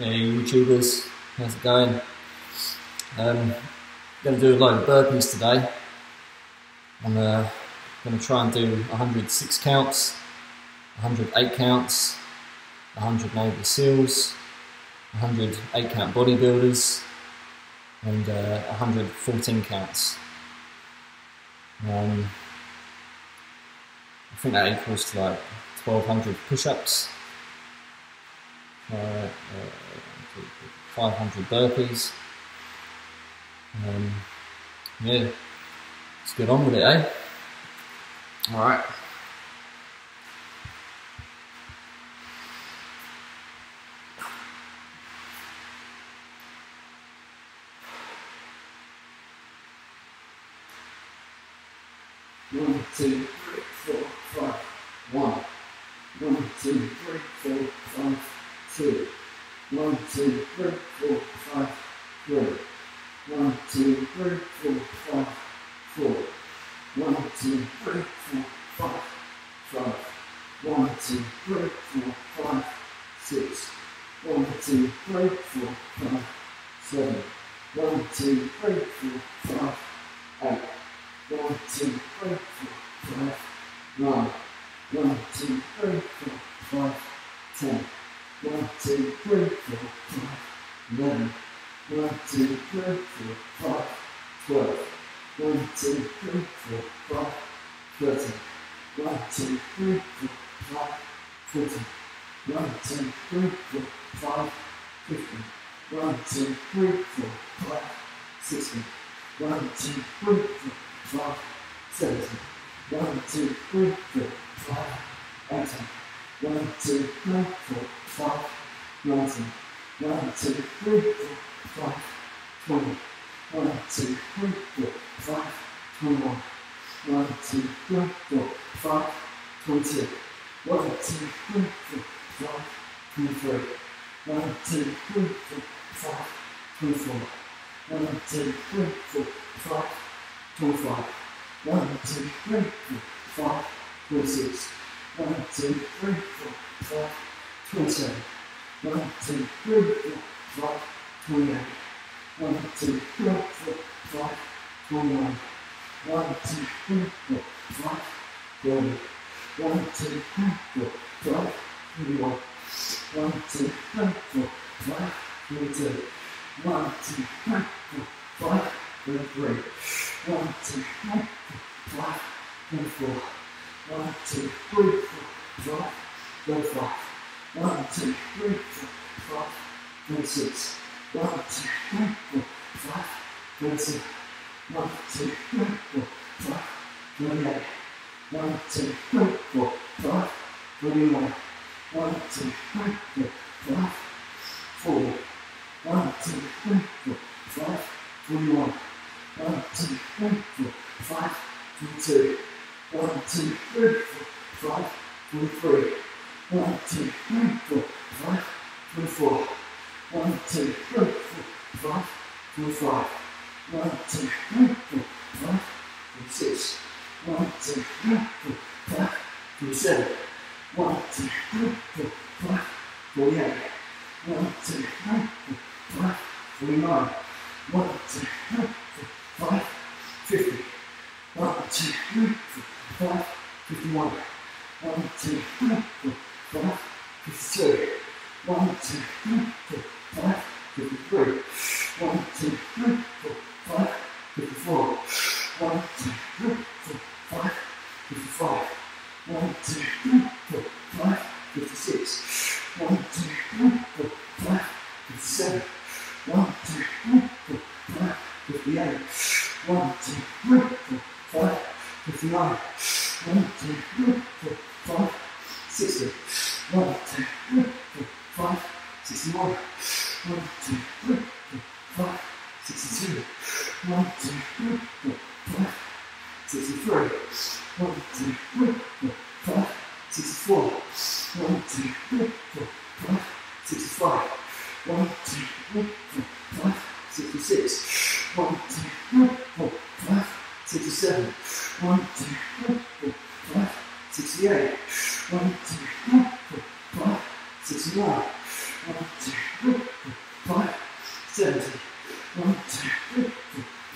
Hey YouTubers, how's it going? Um, going to do a load of burpees today. I'm uh, going to try and do 106 counts, 108 counts, 100 Navy SEALs, 108 count bodybuilders, and uh, 114 counts. Um, I think that equals to like 1200 push ups. Uh, 500 burpees. Um, yeah, let's get on with it, eh? All right. Five, thirty-five. One, two, three, four, five, thirty-six. One, two, three, four, five, thirty-seven. One, two, three, four, five, thirty-eight. One, two, three, four, five, thirty-one. One, two, three, four, five, four. One, two, three, four, five, forty-one. One, two, three, four, five, forty-two. One, two, three, four, five, twenty-three. One, two, three, four, five, twenty-four. One, two, three, four, five, twenty-five. One, two, three, four, five, twenty-six. One, two, three, four, five, twenty-seven. One, two, three, four, five, forty-eight. One, two, three, four, five, forty-nine. One, two, three, four, five, fifty. One, two, three, four, five, fifty-one. One, two, three, four, five, fifty-two. One, two, three, four, five, fifty-three. One, two, three, four, five, fifty-four. One, two, three, four, five, fifty-five. One, two, three, four, five, fifty-six. One, two, three, four, five, fifty-seven. One, two, three, four, five, fifty-eight. One, two, three, four, five, fifty-nine. One, two, three, four, five, sixty. One, two, three, four, five, sixty-one. One, two, three, four, five, sixty-two. One, two, three, four, five, sixty-three. One, two, three, four, five, sixty-four. One, two, three, four, five, sixty-five. One, two, three, four, five, sixty-six. One, two, three, four, five, sixty-seven. One, two, three, four, five, sixty-eight. One, two, 68, 1, 2, 3, 4, 5, 69, 1, 2, 4, 5, 70, 1, 2, 4,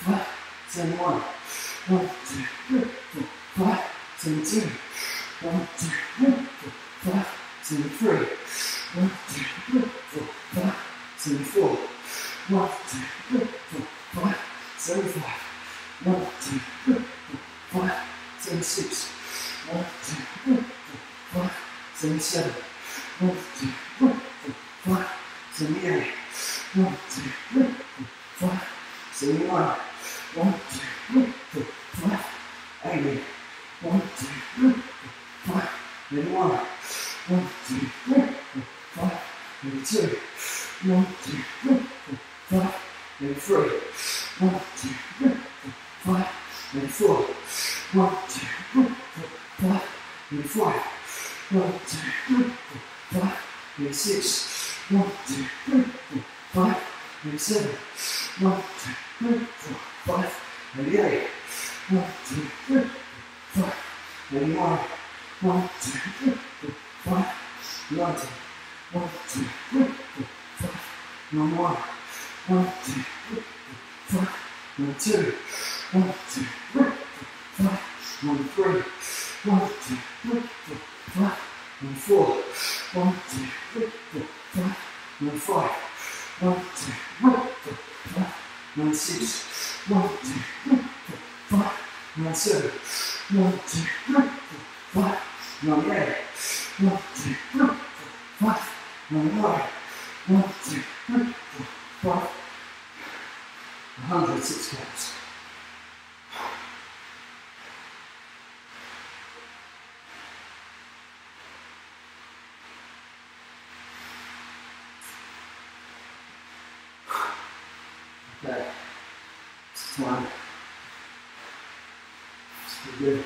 5, 71, 1, 2, 4, 5, 72, 1, 2, 4, 5, 73, 1, 2, 4, 5, 74, 1, 2, 4, 5, 75, 1, 2, 4, 5, 76, 五、五、five, seven, seven. One, two, one, two, five, seven, eight. One, two, one, two, five, seven, nine. One, two, one, two, five, eight. One, two, one, two, five, and one. One, two, one, two, five, and two. One, two, one, two, five, and three. One, two, one, two, five, and four. One, two, one, two, five, eighty-five. One, two, three, four, five, eighty-six. One, two, three, four, five, eighty-seven. One, two, three, four, five, eighty-eight. One, two, three, four, five, eighty-one. One, two, three, four, five, ninety. One, two, three, four, five, ninety-one. One, two, three, four, five, ninety-two. One, two, three, four, five, ninety-three. One, two, three, four, five, ninety-four. One, two, three, four, five, ninety-five. One, two, three, four, five, ninety-six. One, two, three, four, five, ninety-seven. One, two, three, four, five, ninety-eight. One, two, three, four, five, ninety-nine. One, two, three, four, five, a hundred, six counts. Okay, it's time. It's pretty good.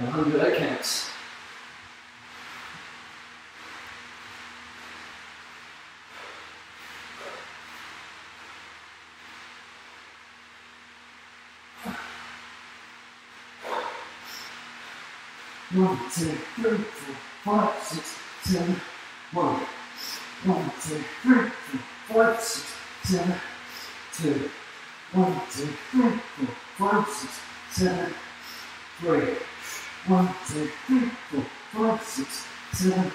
Yeah, 100 that counts. One, two, three, four, five, six, seven, one. One, two, three, four, five, six, seven, two. One, two, three, four, five, six, seven, three. One, two, three, four, five, six, seven,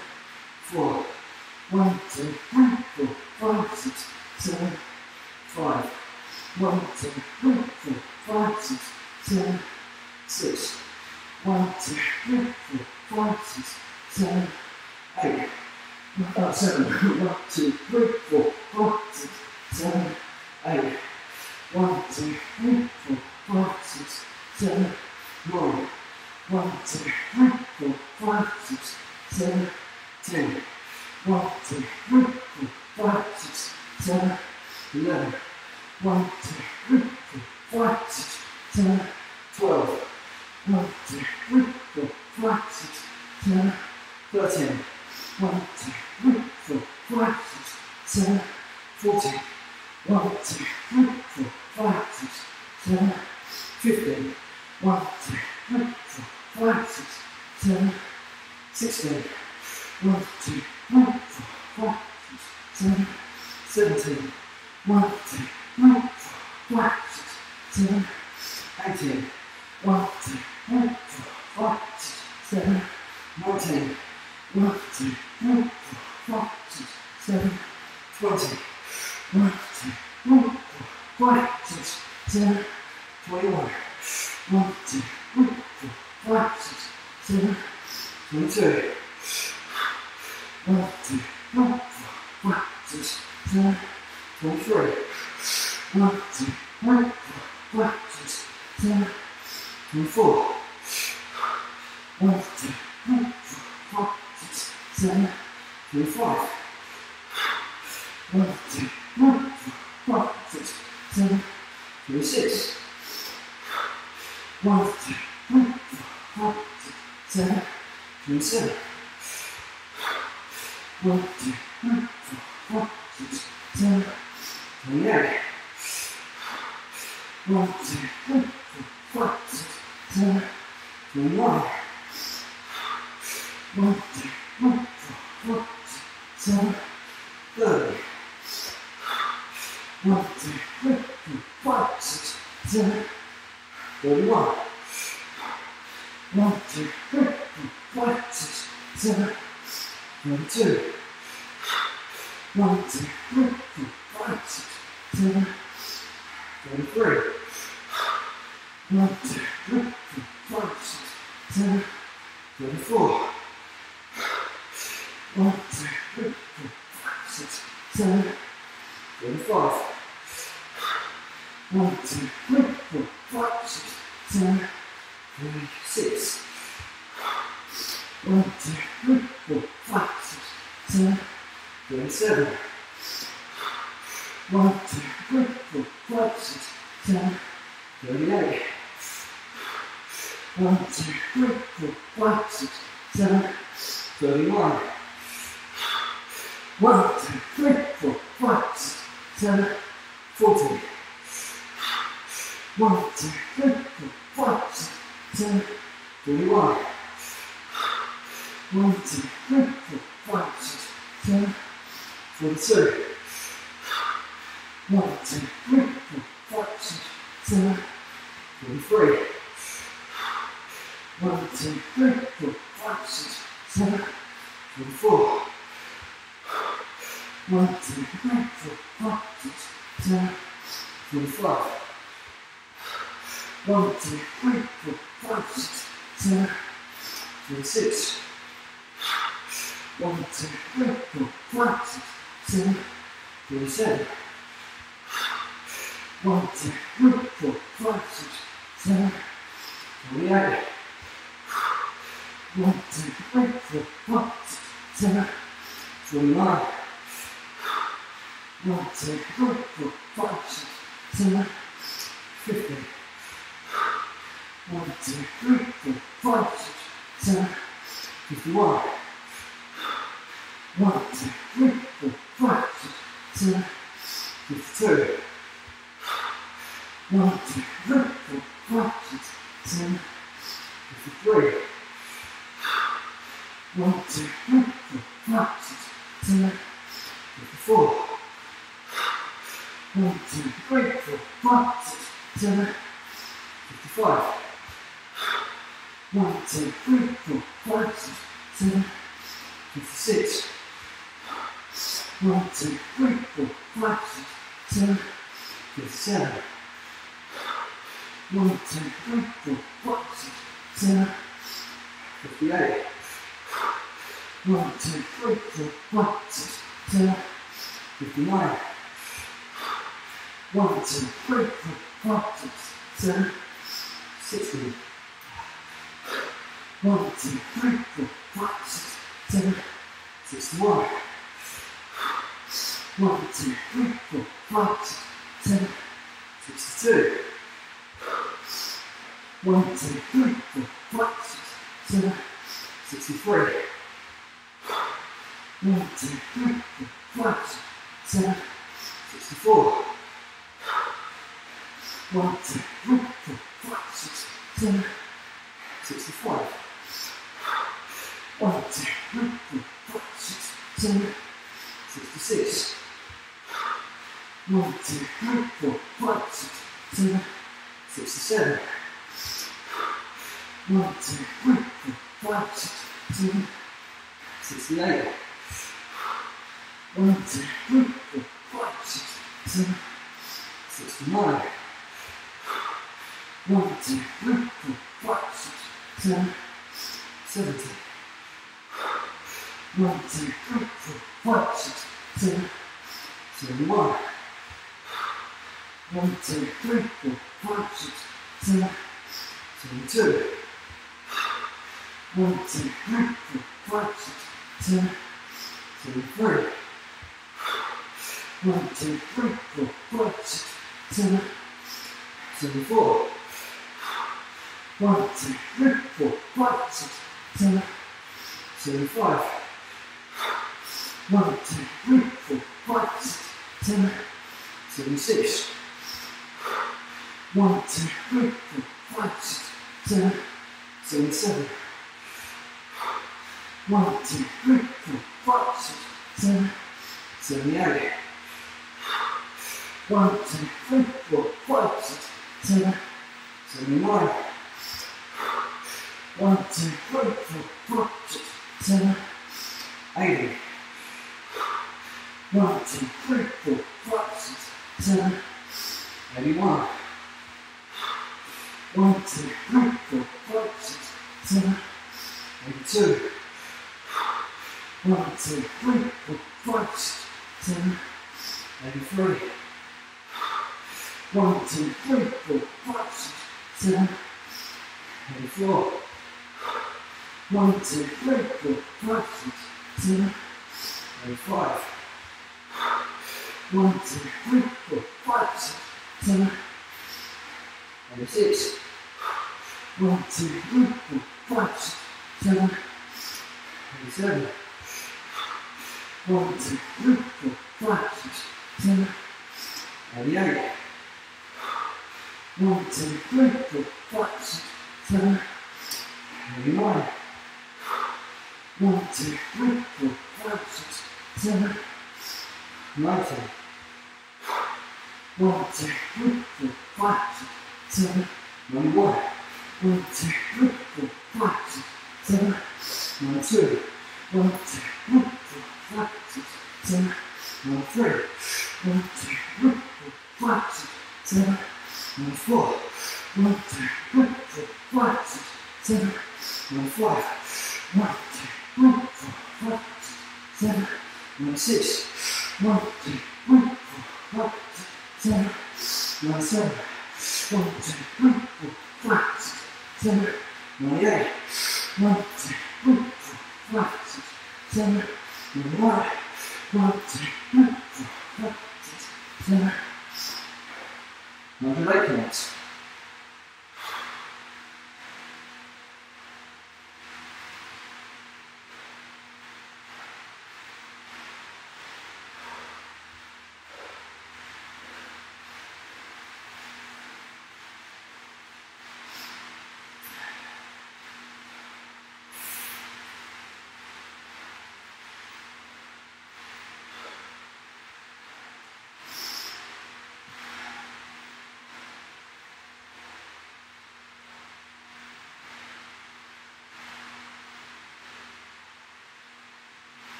four. One, two, three, four, five, six, seven, five. One, two, three, four, five, six, seven, six. One, two, three, four, five, six, seven, eight. Uh, seven. One, two, three, four, five, six, seven, eight. One, two, three, four, five, six, seven, nine. One, two, three, four, five, six, seven, ten. One, two, three, four, five, six, seven, eleven. One, two, three, four, five, six, seven, twelve. One, two, three, four, five, six, seven, thirteen. One, two, three, four, five, six, seven, fourteen. One, two, three, four, five, six, seven, fifteen. One, two, three, four, five, six, seven, sixteen. One, two, three, four, five, six, seven, seventeen. One, two, three, four, five, six, seven, forty-six. One, two, three, four, five, six, seven, forty-seven. One, two, three, four, five, six, seven, forty-eight. One, two, three, four, five, six, seven, forty-nine. One, two, three, four, five, six, seven, fifty. One, two, three, four, five, six, seven, fifty-one. One, two, three, four, five, six, seven, fifty-two. One, two, three, four, five, six, seven, fifty-three. One, two, three, four, five, six, seven, fifty-four. One, two, three, four, five, six, seven, fifty-five. One, two, three, four, five, six, seven, fifty-six. One, two, three, four, five, six, seven, fifty-seven. One, two, three, four, five, six, seven, fifty-eight. One, two, three, four, five, six, seven, fifty-nine. One, two, three, four, five, six, seven, sixty. One, two, three, four, five, six, seven, sixty-one. One, two, three, four, five, six, seven, sixty-two. One, two, three, four, five, six, seven, sixty-three. One, two, three, four, five, six, seven, sixty-four. One, two, three, four, five, six, seven, sixty-five. One, two, three, four, five, six, seven, sixty-six. One, two, three, four, five, six, seven, sixty-seven. One, two, three, four, five, six, seven, sixty-eight. One, two, three, four, five, six, seven, sixty-nine. One, two, three, four, five, six, seven, seventy. One, two, three, four, five, six, seven, seventy-one. One, two, three, four, five, six, seven, seventy-two. One, two, three, four, five, six, seven, seventy-three. One, two, three, four, five, six, seven, seventy-four. One, two, three, four, five, six, seven, seventy-five. One, two, three, four, five, six, seven, seventy-six. One, two, three, four, five, six, seven, seventy-seven. One, two, three, four, five, six, seven, seventy-eight. One, two, three, four, five, six, seven, seventy-nine. One, two, three, four, five, six, seven, eighty. One, two, three, four, five, six, seven, eighty-one. One, two, three, four, five, six, seven, eighty-two. One, two, three, four, five, six, seven, eighty-three. One, two, three, four, five, six, seven, eighty-four. One, two, three, four, five, six, seven, eighty-five. One, two, three, four, five, six, seven, eighty-six. One, two, three, four, five, six, seven, five, six. One, two, three, four, five, six, seven, six, seven. One, two, three, four, five, six, seven, ninety-one. One, two, three, four, five, six, seven, ninety-two. One, two, three, four, five, six, seven, ninety-three. One, four, five, six, seven. One, three, four, five, six, seven. One, two, four, five, six, seven. One, three, four, five, six, seven. One, four, five, six, seven, ninety-eight. One, two, three, four, five, six, seven. One, two, three, four, five, six, seven, ninety-eight counts.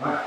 Right.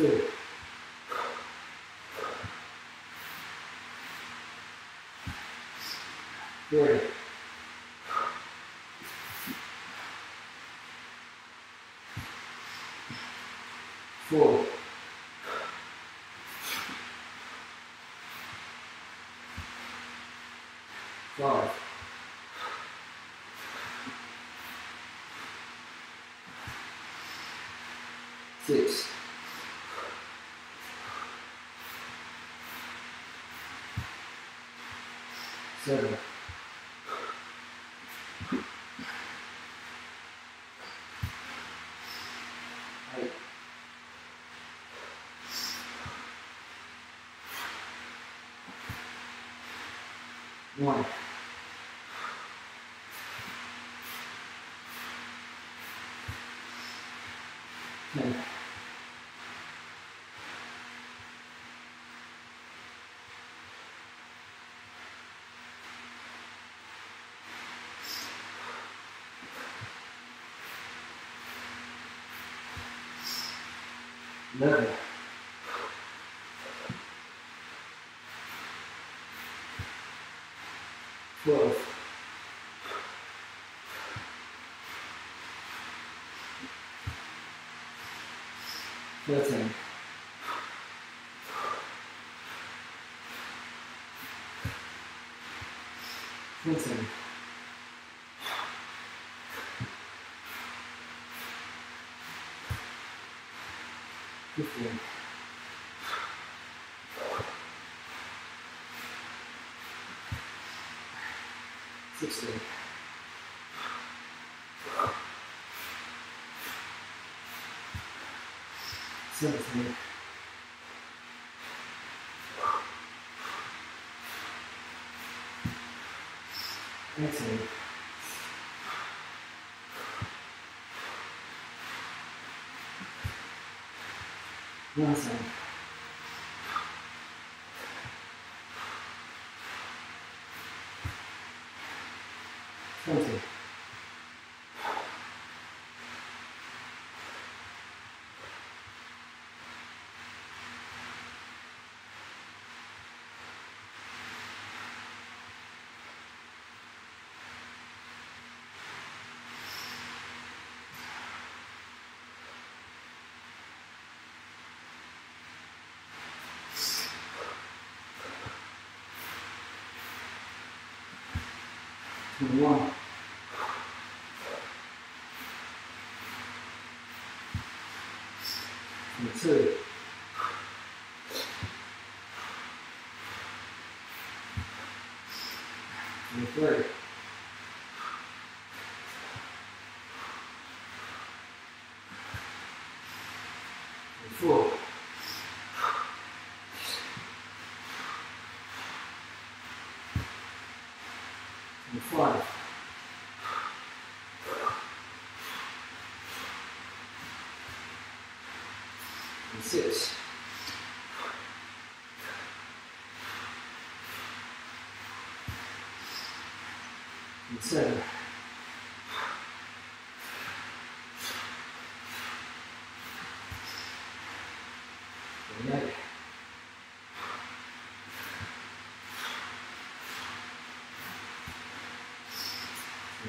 Two. Three. Four. Five. Six. Seven. Eight. One. Nothing. Twelve. Thirteen. Fourteen. Fifteen. Sixteen. Seventeen. Eighteen. 那是 to 1. 2. Twenty-five. Twenty-six. Twenty-seven. Twenty-eight.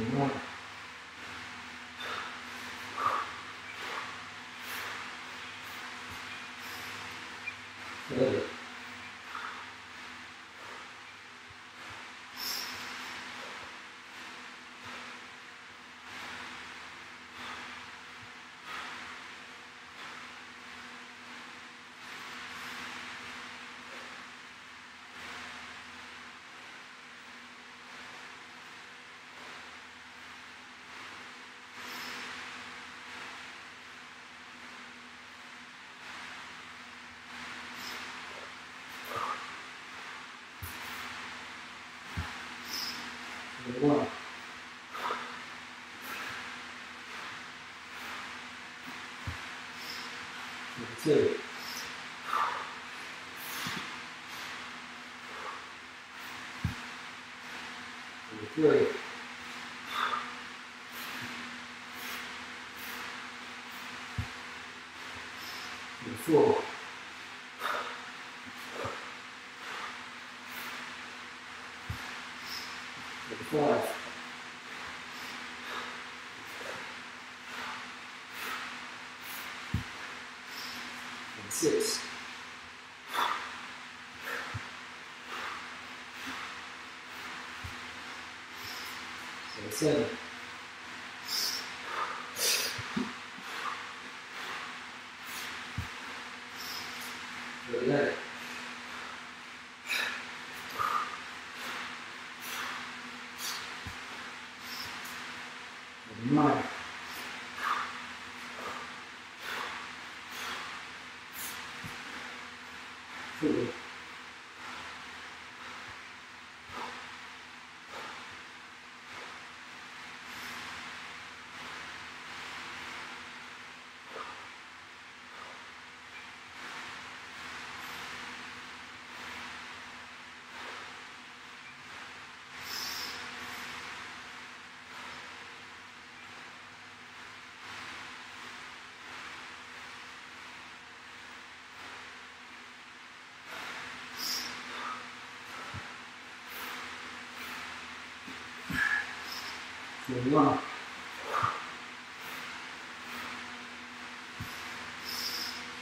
Twenty-nine. Thirty. Twenty-one. Twenty-two. Twenty-three. Twenty-four. Twenty-six. Twenty-seven. Thirty-eight. Thirty-nine. Forty.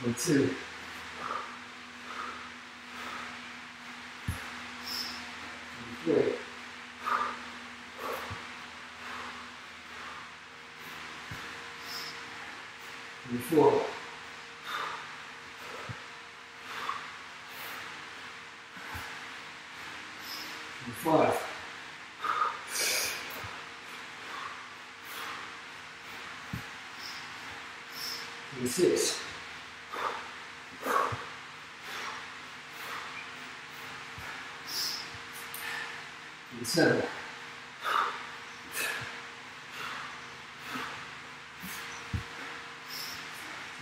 Twenty-two. Twenty-three. five. And six. Seven.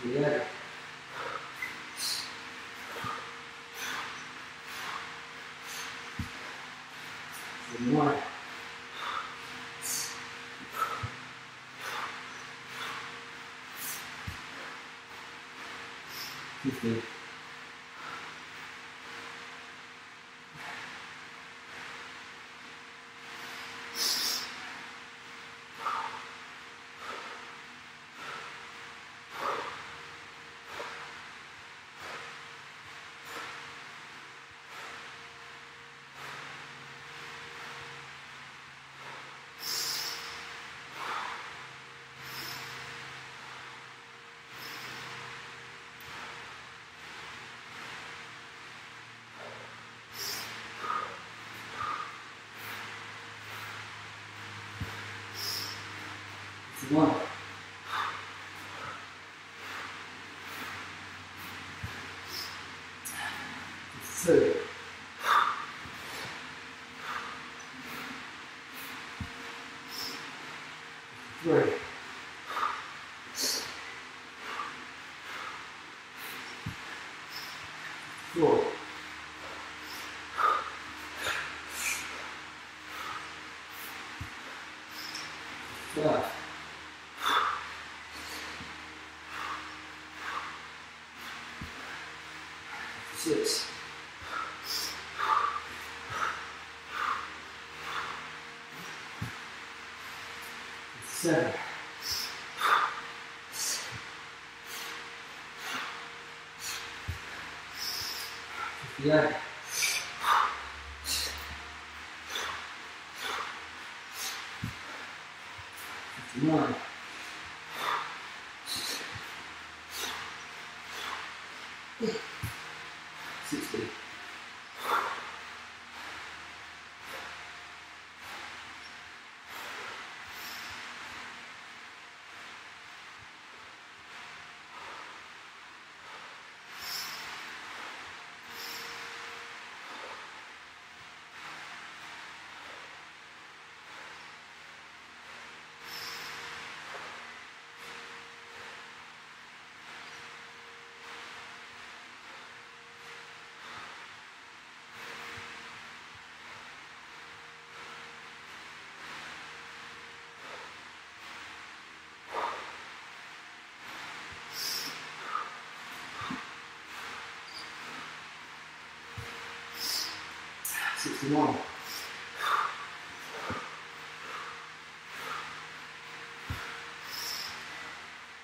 And eight. And nine. Fifteen. One. Two. Three. Four. Five. Six. Seven. Fifty-eight. 61.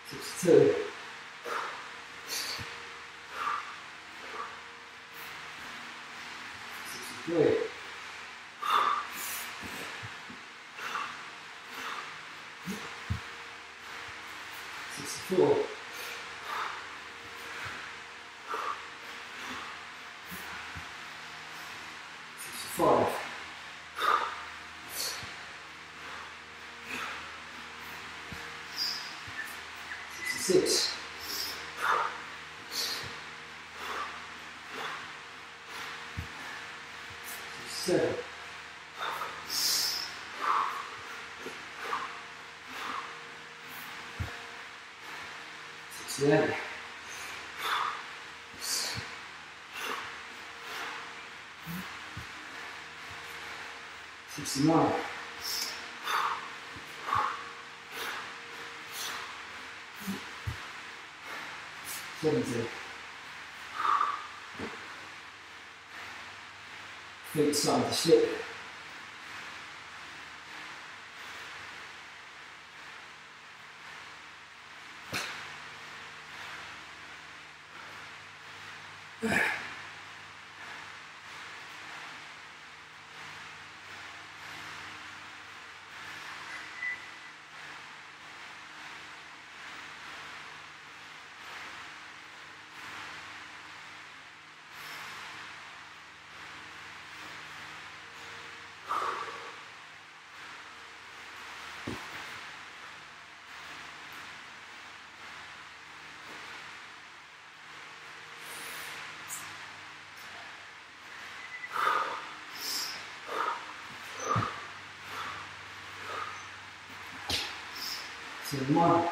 Sixty-two. Sixty-eight. Sixty-nine. Seventy. Feet starting to slip. To one.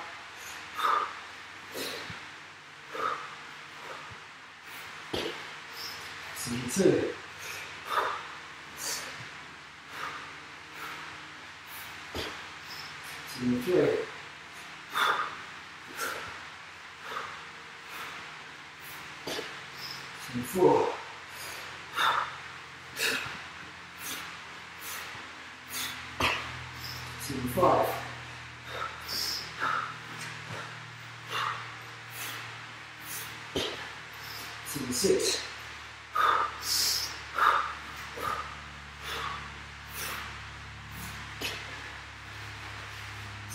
To two. To three. To four. To five. To six.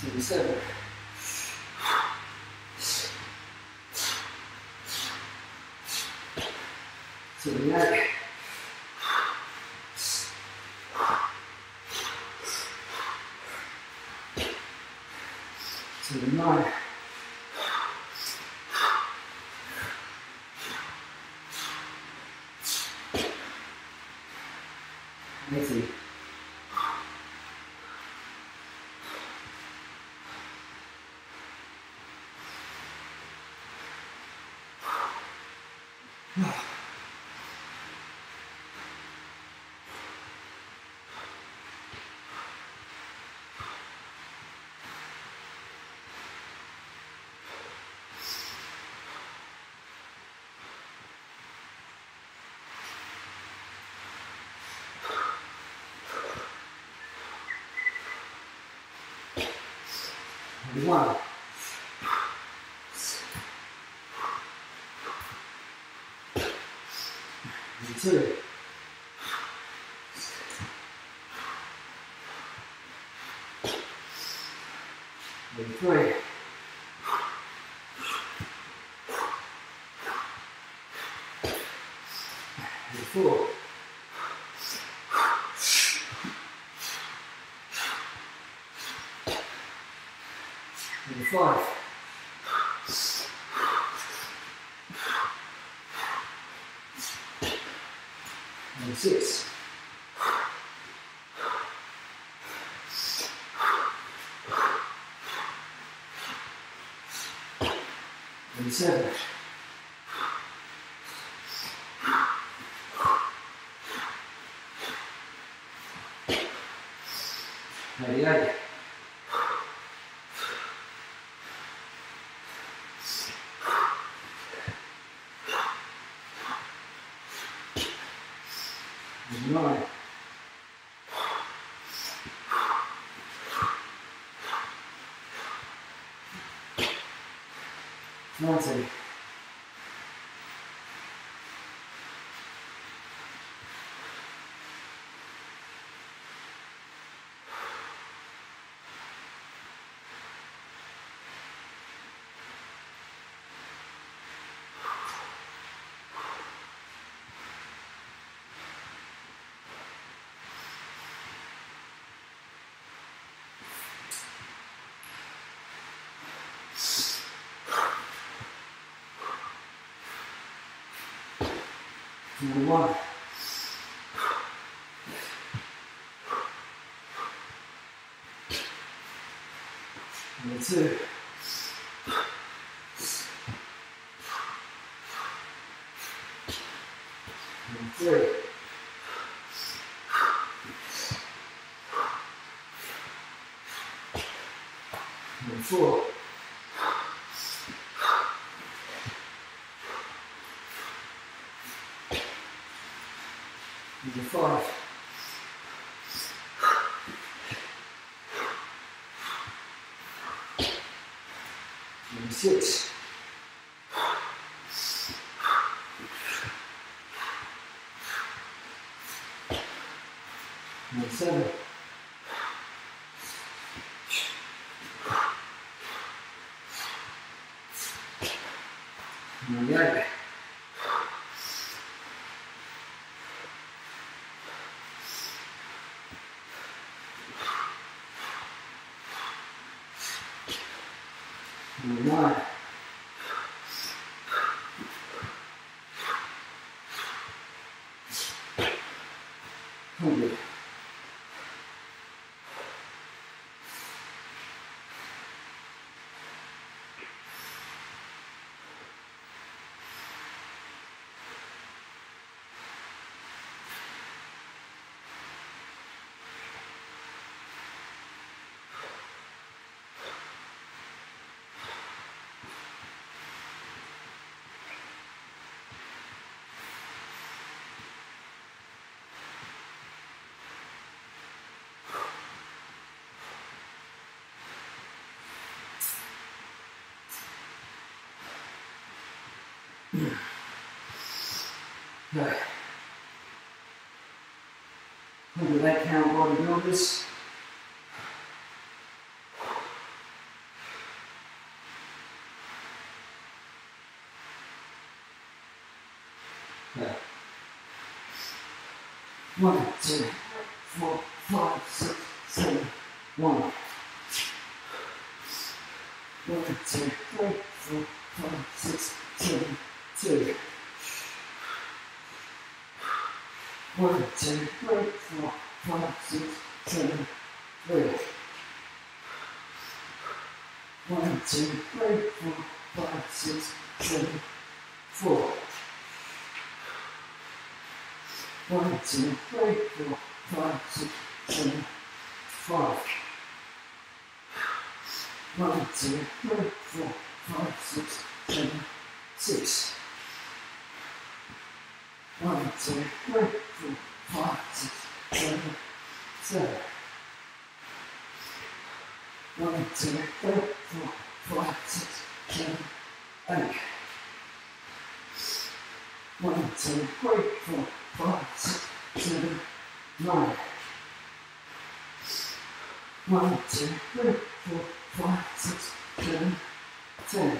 To seven. The eight. To the nine. Eighty. One. And two. And three. And four. And five. And six. And seven. And eight. And nine. Twenty. Number one. Number two. Number three. Number four. Number five. Number six. Number seven. Number eight. Number nine. Hundred. Okay. Look at that count bodybuilders. Okay. One, two, four, five, six, seven, one. One, two, three, four, five, six, seven, two. One, two, three, four, five, six, seven, three. One, two, three, four, five, six, seven, four. One, two, three, four, five, six, seven, five. One, two, three, four, five, six, seven, six. One, two, three, four, five, six, seven, seven. One, two, three, four, five, six, seven, eight. One, two, three, four, five, six, seven, nine. One, two, three, four, five, six, seven, ten.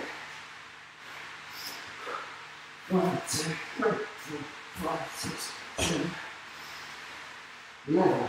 One, two, three, four, five, six, seven, eleven.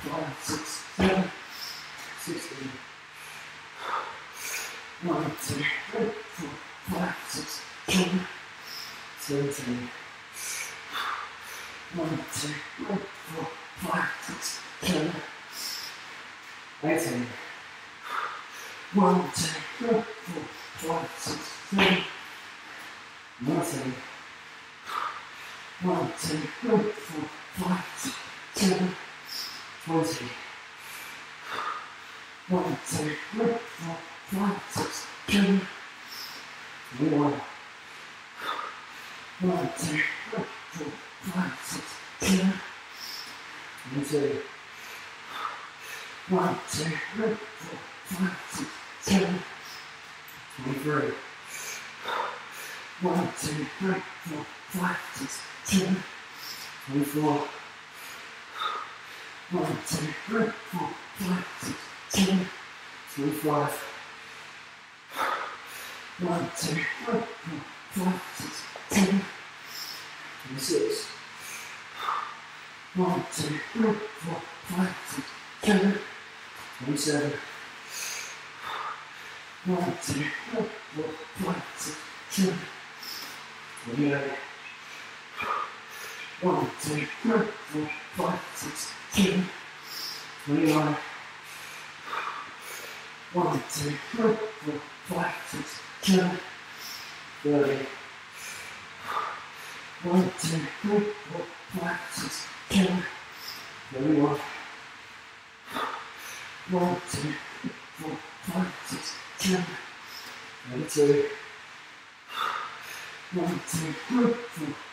five, six, seven, sixteen. One, two, three, four, five, six, seven, seventeen. One, two, three, four, five, six, seven, eighteen. One, two, three, four, five, six, seven, nineteen. One, two, three, four, five, six, seven, One, three, four, twenty-one. One, two, three, four, five, six, seven, twenty-two. One, two, three, four, five, six, seven. One, two, three. One, two, three, four, five, six, seven, twenty-five. One, two, three, four, five, six, seven, twenty-six. One, two, three, four, five, six, seven, twenty-seven. One, two, three, four, five, six, seven, twenty-eight. One, two, three, four, five, six, seven, twenty-nine. One, two, three, four, five, six, seven, thirty. One, two, three, four, five, six, seven, thirty-one. One, two, three, four, five, six, seven, thirty-two. One, two, three, four,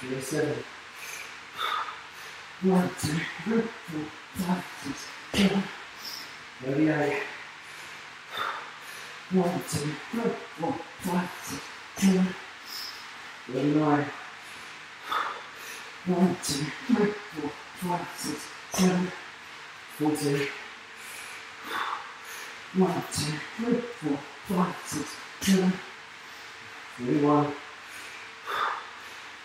thirty-seven. One, two, three, four, five, six, seven, thirty-eight. One, two, three, four, five, six, seven, thirty-nine. One, two, three, four, five, six, seven, forty. One, two, three, four, five, six, two, three,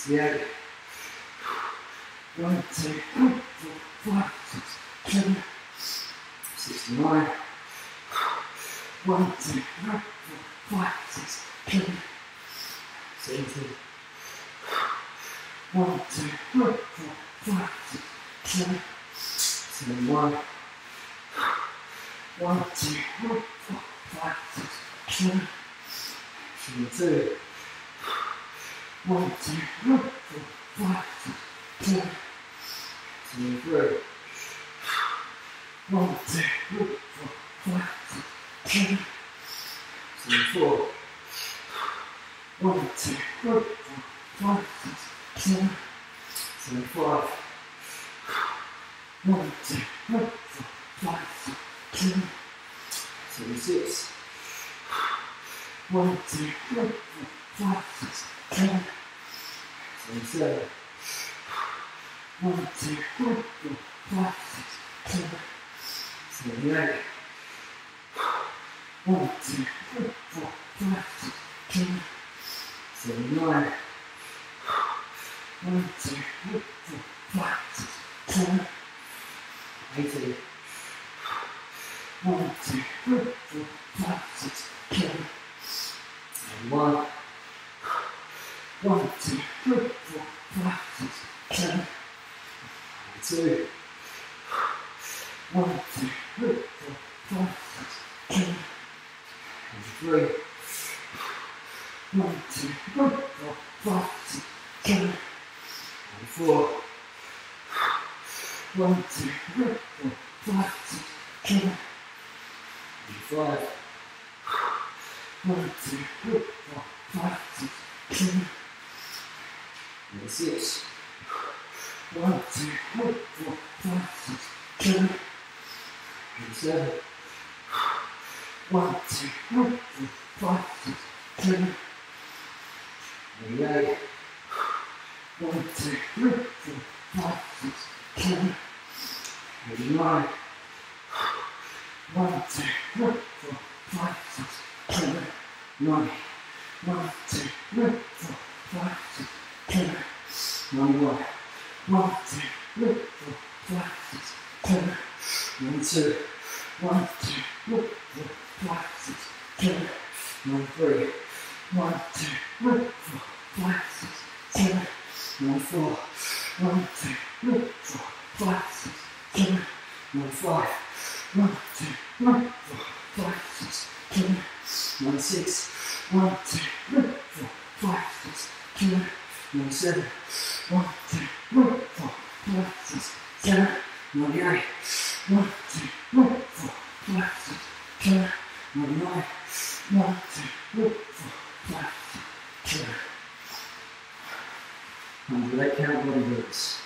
Sixty-eight. One, two, three, four, five, six, seven. Sixty-nine. One, two, three, four, five, six, seven. Seventy. One, two, three, four, five, six, seven. Seventy-one. One, two, three, four, five, six, seven. Seventy-two. One, two, three, four, five, six, seven. Seventy-three. One, two, three, four, five, six, seven. Seventy-four. One, two, three, four, five, six, seven. Seventy-five. One, two, three, four, five, six, seven. Seventy-six. One, two, three, four, five, six, seven. Seventy-seven. One, two, three, four, five, six, seven. Seventy-eight. One, two, three, four, five, six, seven. Seventy-nine. One, two, three, four, five, six, seven. Eighty. One, two, three, four, five, six, seven. One, two, three, four, five, six, seven. Eighty-two. One, two, three, four, five, six, seven. Eighty-three. One, two, three, four, five, six, seven. Eighty-four. One, two, three, four, five, six, seven. Eighty-five. one, two, three, four, five, six, seven, and six. One, two, three, four, five, six, seven, and seven. One, two, three, four, five, six, seven, and eight. One, two, three, four, five, six, seven, and nine. One, two, three, four, five, six, seven, nine. One, two, three, four, five, six, seven, nine, one. One, two, three, four, five, six, seven, one, two. One, two, three, four, five, six, seven, nine, three. One, two, three, four, five, six, seven, nine, four. One, two, three, four, five, six, seven, nine, five. One, two, three, four, five, six, seven, nine, six. One, two, three, four, five, six, seven, nine, seven. One, three, four, five, six, seven, nine, eight. One, three, four, five, six, seven, nine, nine. One, three, four, five, six, seven. And do they count body moves?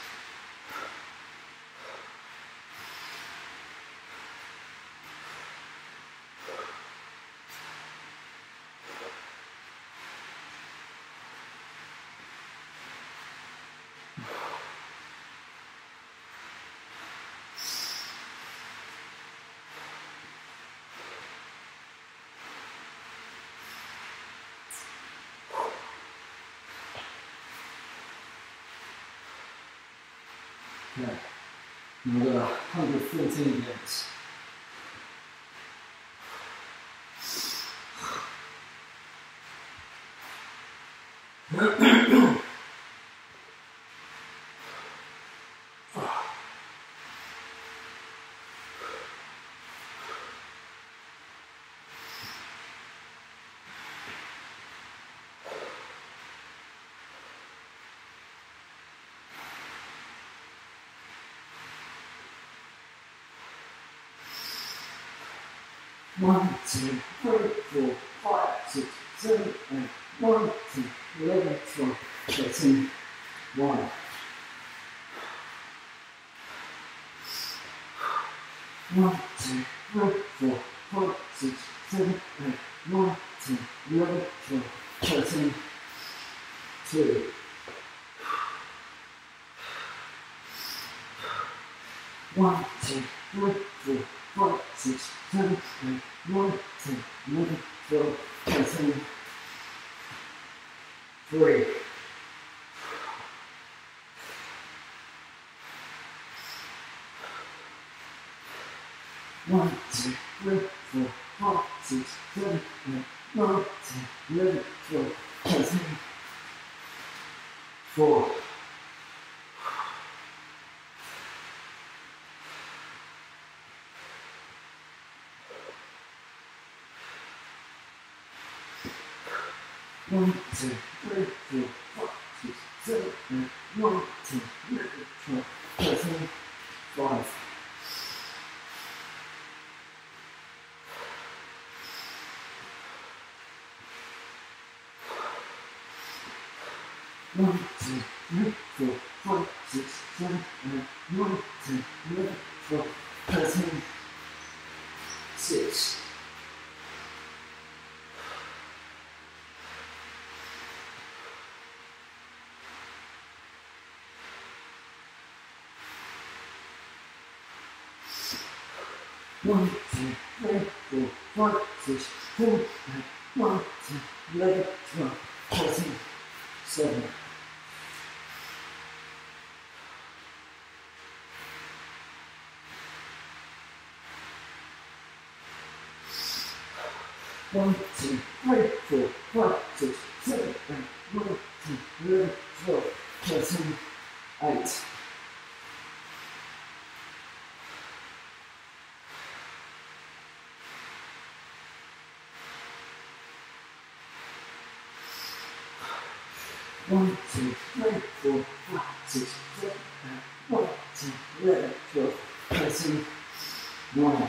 这这一应114 minutes. One, two, mm-hmm. three, four, five, six, seven, eight. One, two, eleven, twelve, thirteen. One. One, two, three, four, five, six, seven, eight. One, two, eleven, twelve, thirteen. Two. One, two, three, four, five, six, seven, eight, nine, ten, eleven, twelve, thirteen. Three. One, two, three, four, five, six, seven, eight, nine, ten, eleven, twelve, thirteen. Four. One, two, three, four, five, six, seven, eight, nine, ten, eleven, twelve, thirteen, five. One, two, three, four, five, six, seven, eight, nine, ten, eleven, twelve, thirteen, six. One, two, three, four, five, six, seven, eight, nine, ten, eleven, twelve, thirteen, seven. One, two, three, four, five, six, seven, eight, nine, ten, eleven, twelve, thirteen, eight. One, two, three, four, five, six, seven, eight, nine, ten, eleven, twelve, thirteen, one.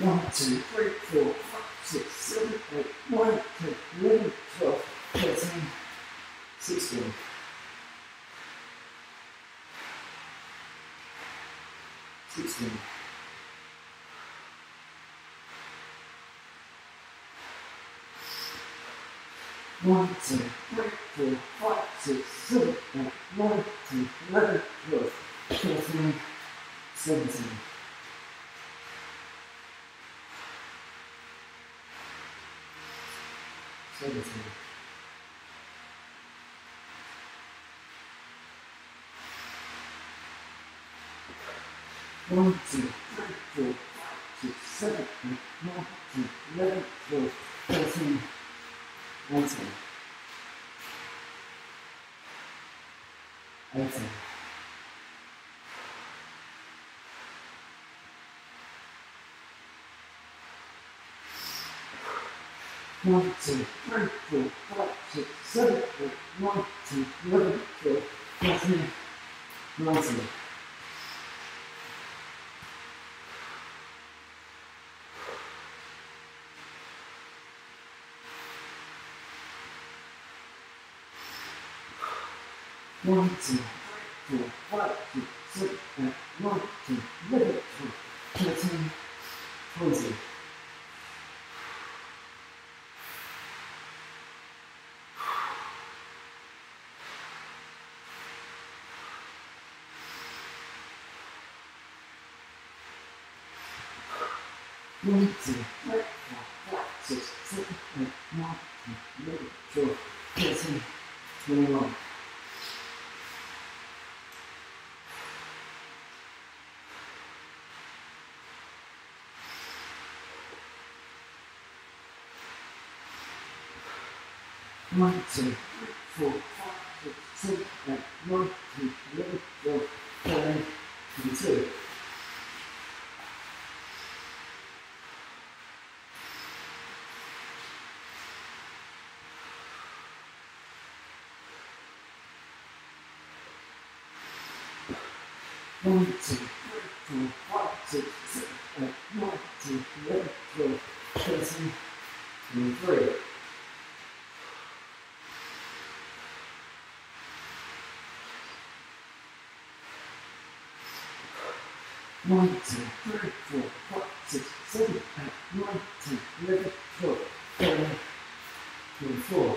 1, 2, 3, 4, 5, 6, 7, 8, 9, 10, 11, 12, 13, 16. One, two, three, four, five, six, seven, eight, nine, ten, eleven, twelve, thirteen, seventeen. そうですね。ワン、ツー、One, two, three, four, five, six, seven, eight, nine, ten, eleven, twelve, thirteen, nineteen. One, two, three, four, five, six, seven, eight, nine, ten, eleven, twelve, thirteen, twenty. One, two, three, four, five, six, seven, eight, nine, ten, eleven, twelve, thirteen, twenty-two. One, two, three, four, five, six, seven, eight, nine, ten, eleven, twelve, thirteen, twenty-three. One, two, three, four, five, six, seven, eight, nine, ten, eleven, twelve, thirteen, twenty-four.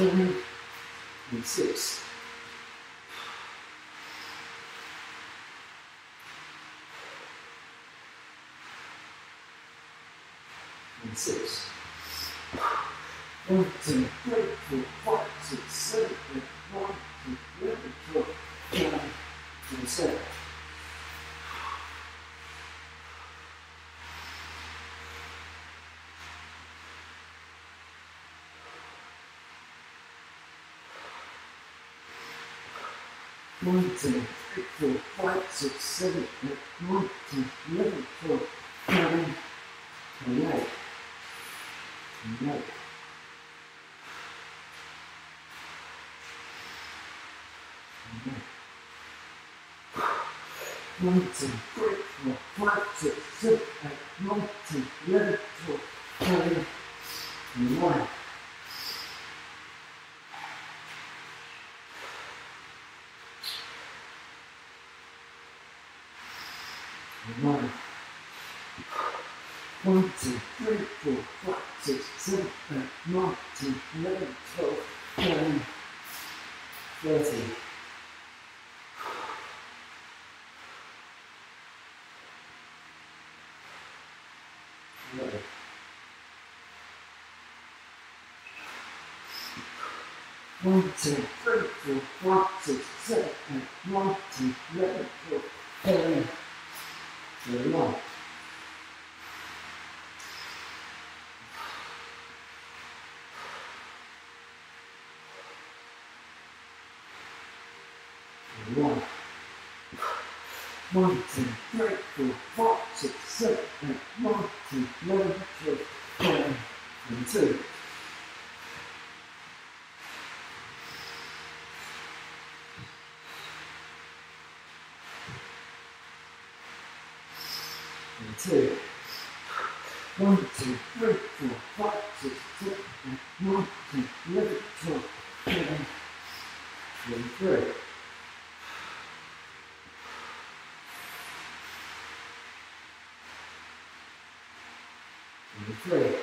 and six. And six. One, two, three, four, five, six, seven, eight, nine, ten, eleven, twelve, thirteen, and seven. One, two, three, four, five, six, seven, eight, nine, ten, eleven, twelve, thirteen, twenty-eight, twenty-eight. One, two, three, four, five, six, seven, eight, nine, ten, eleven, twelve, thirteen, twenty-one. One. One, two, three, four, five, six, seven, eight, nine, ten, eleven, twelve, thirteen, thirteen. Eleven. 12, 13, 14. One, two, three, four, five, six, seven, eight, nine, ten, eleven, twelve, thirteen. Thirty-one. One. One, two, three, four, five, six, seven, eight, nine, ten, eleven, twelve, thirteen, twenty-two. Twenty-two. One, two, three, four, five, six, seven, eight, nine, ten, eleven, twelve, thirteen, twenty-three. Twenty-three.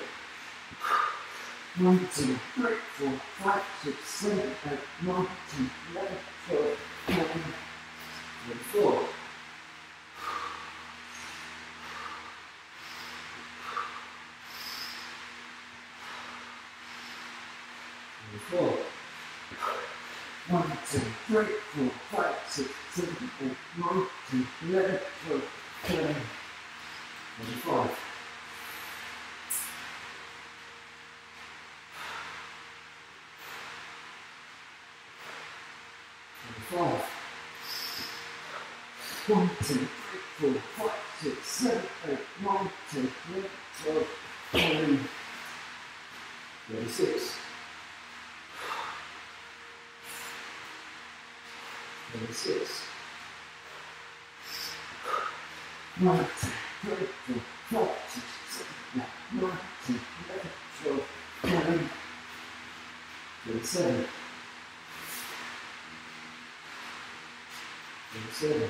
One, two, three, four, five, six, seven, eight, nine, ten, eleven, twelve, thirteen, twenty-four. Twenty-four. One, two, three, four, five, six, seven, eight, nine, ten, eleven, twelve, thirteen, twenty-five. Twenty-five. One, two, three, four, five, six, seven, eight, nine, ten, eleven, twelve, thirteen, thirty-six. Thirty-six. One, two, three, four, five, six, seven, eight, nine, ten, eleven, twelve, thirteen, thirty-seven. Thirty-seven.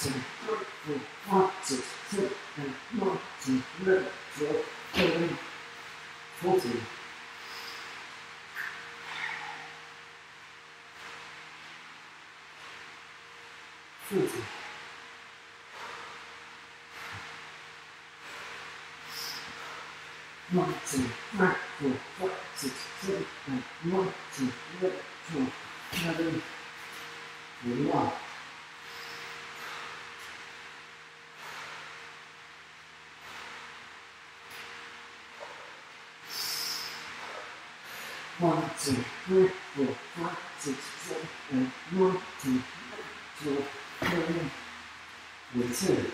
One, two, three, four, five, six, seven, eight, nine, ten, eleven, twelve, thirteen, fourteen. forty. One, two, three, four, five, six, seven, eight, nine, ten, eleven, twelve, thirteen, forty-one. One, two, three, four, five, six, seven, eight, nine, ten, eleven, twelve, thirteen, forty-two.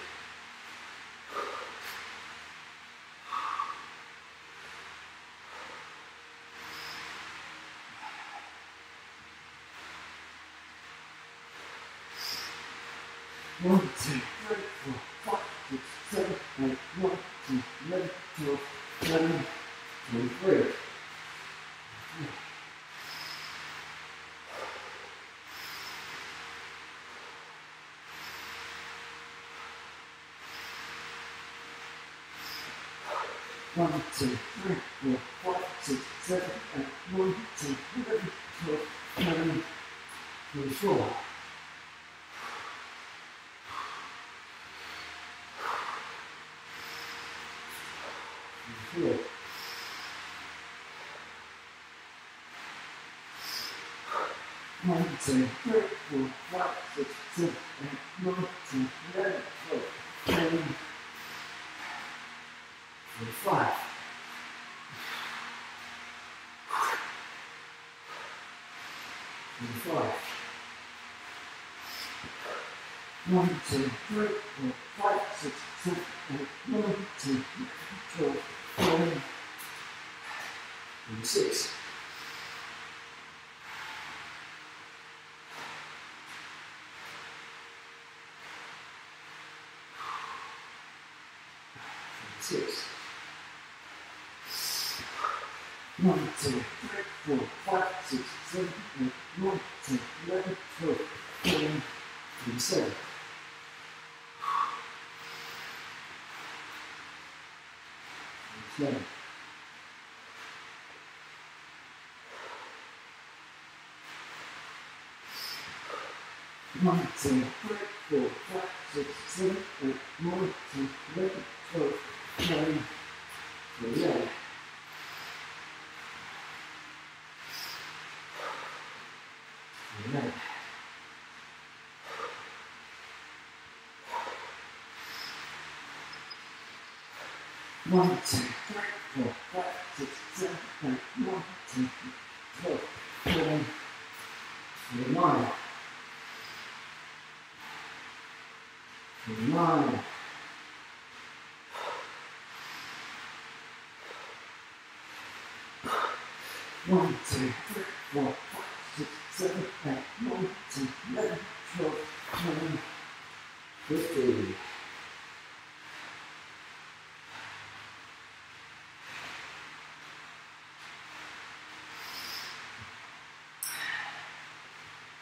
One, two, three, four, five, six, seven, eight, nine, ten, eleven, twelve, thirteen, twenty-three. One, two, three, four, five, six, seven, eight, nine, ten, eleven, twelve, thirteen, twenty-four. Twenty-four. One, two, three, four, five, six, seven, eight, nine, 1, 2, 3, 4, 5, 6, 7, 8, 9, 10, 11, 12, 13, 27. Seven. One, two, three. One, two, three, four, five, six, seven, eight, nine, ten, twelve, thirteen, twenty-nine. Twenty-nine. One,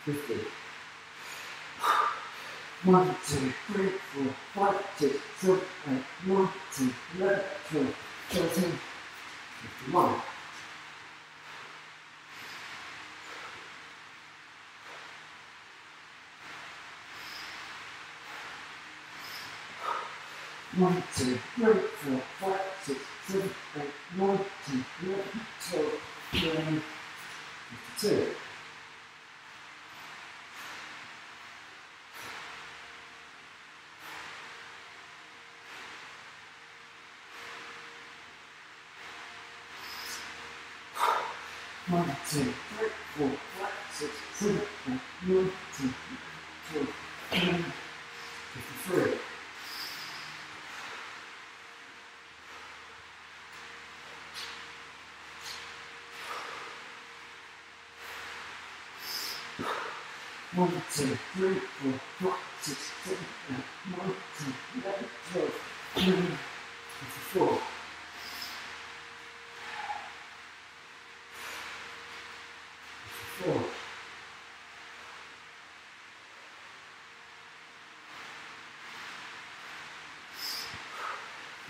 50. One, two, three, four, five, six, seven, eight, one, two, eleven, twelve, thirteen, fifty-one. One, two, three, four, five, six, seven, eight, one, two, eleven, twelve, thirteen, fifty-two. Two, four, six, seven, eight, nine, ten, twelve, thirteen, fifty-three. One, two, three, four, five, six, seven, eight, nine, ten, eleven, twelve, thirteen, fifty-four.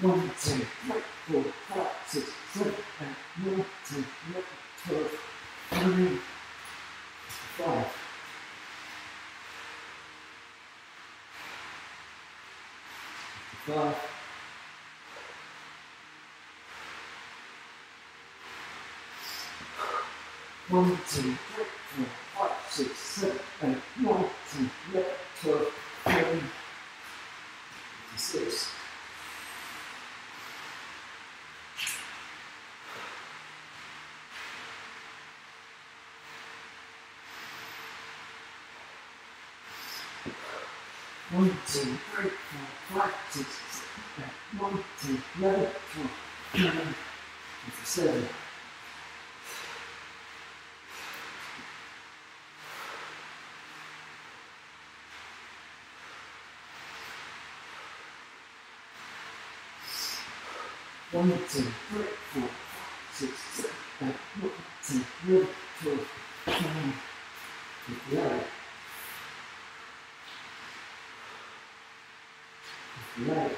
one, two, three, four, five, six, seven, eight, nine, ten, eleven, twelve, three, five. One, two, One, two, three, four, five, six, seven, eight, nine, ten, eleven, twelve, thirteen, fifty-seven. One, two, three, four, five, six, seven, eight, nine, ten, eleven, twelve, thirteen, fifty-eight. Fifty-eight.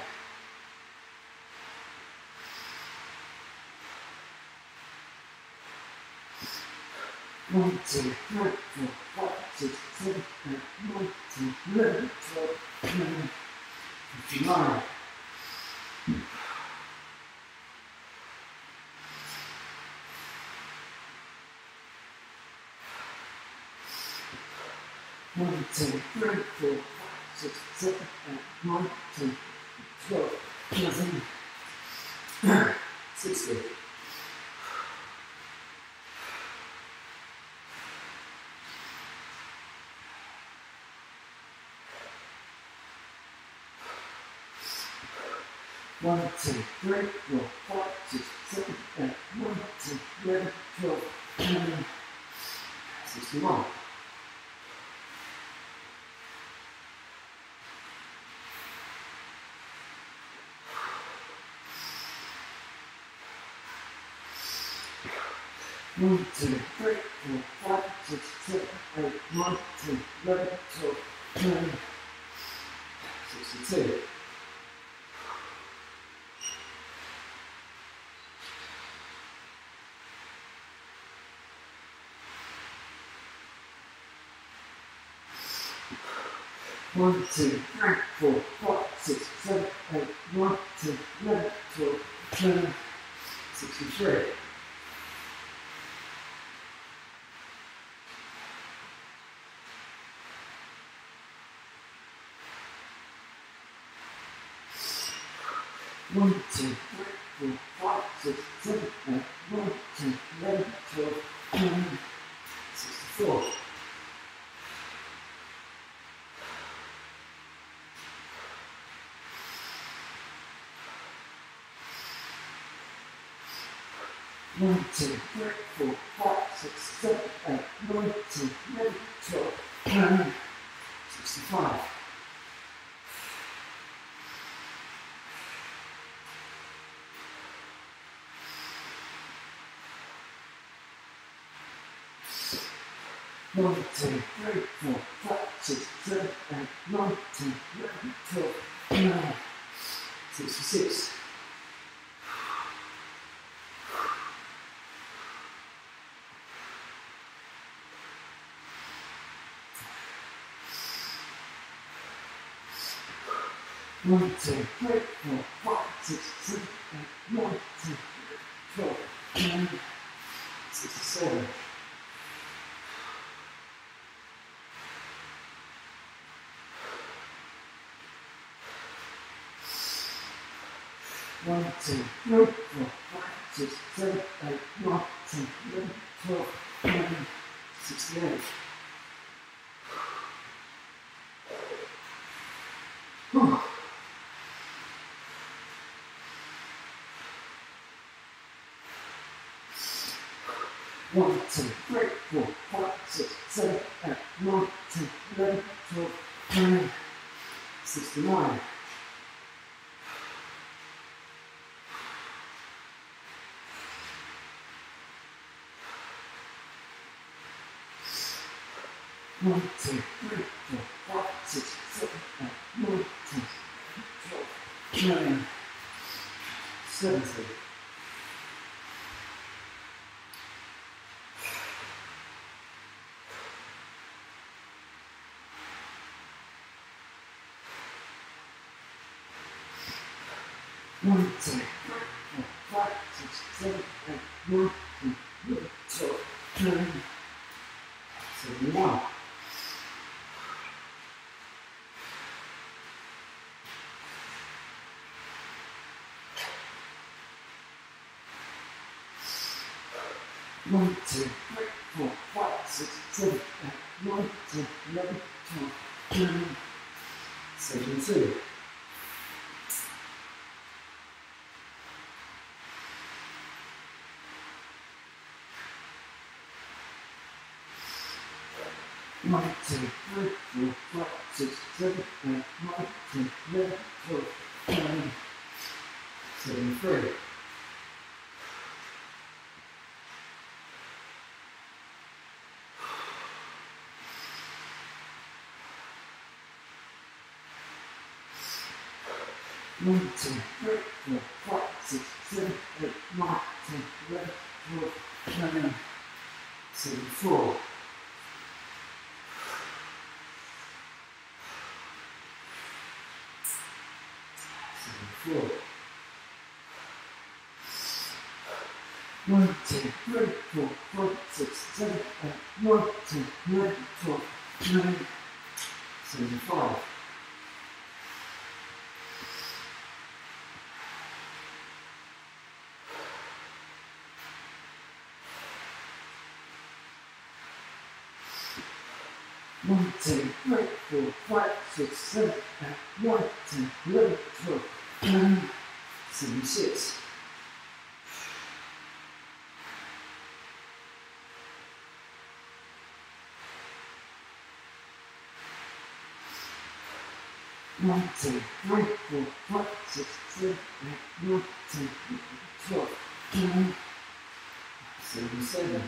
One, two, three, four, five, six, seven, eight, nine, ten, eleven, twelve, thirteen, fifty-nine. One, two, three, four, five, six, seven, eight, nine, ten, twelve, thirteen, sixteen. One, two, three, four, five, six, seven, eight, nine, ten, eleven, twelve, thirteen, sixty-one. One, two, three, four, five, six, seven, eight, nine, ten, eleven, twelve, thirteen, sixty-two. One, two, three, four, five, six, seven, eight, nine, ten, eleven, twelve, thirteen, sixty-three. One, two, two, three, four, five, six, seven, eight, nine, ten, eleven, twelve, sixty-five. One, two, three, four, five, six, seven, eight, nine, ten, eleven, twelve, sixty-six. One, two, three, four, five, six, seven, eight, nine, ten, twelve, thirteen, sixty-seven. One, two, three, four, five, six, seven, eight, nine, ten, eleven, twelve, thirteen, sixty-eight. Whew. 61. One, two, three, four, five, six, seven, eight, nine, ten, twelve, nine, seventeen. 1, 2, 3, 4, 5, 6, 7, 8, 9, 10, 11, 12, 13, 17, 2. One, two, three, four, five, six, seven, eight, nine, ten, eleven, twelve, thirteen, seventy-three. One, two, three, four, five, six, seven, eight, nine, ten, eleven, twelve, thirteen, seventy-four. Seventy-four. One, two, three, four, five, six, seven, eight, nine, ten, eleven, twelve, thirteen, seventy-five. One, two, three, four, five, six, seven, eight, nine, ten, eleven, twelve, thirteen, seventy-six. One, two, three, four, five, six, seven, eight, nine, ten, twelve, thirteen, seventy-seven.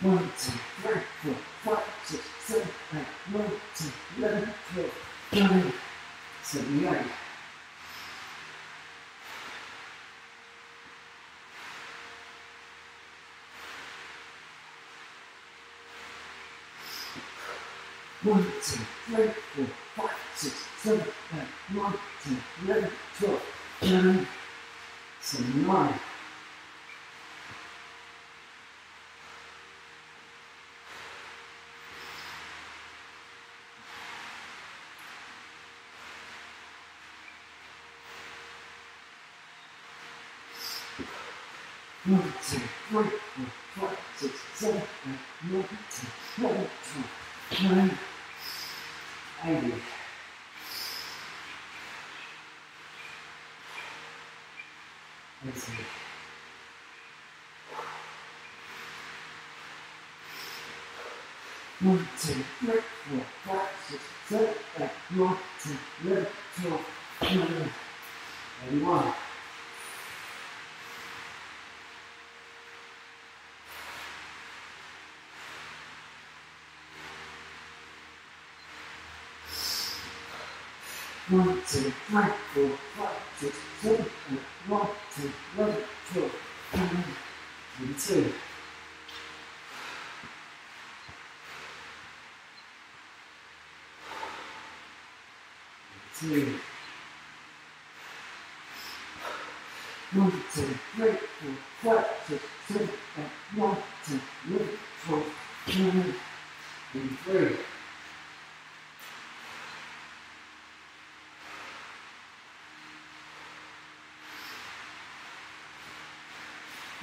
One, two, three, four, five, six, seven, eight. One, two. One, two, three, four, five, six, seven, eight, nine, ten, eleven, twelve, thirteen, eighty. Eighty. One, two, three, four, five, six, seven, eight, nine, ten, eleven, twelve. One, two, three, four, five, six,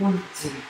One, two, three,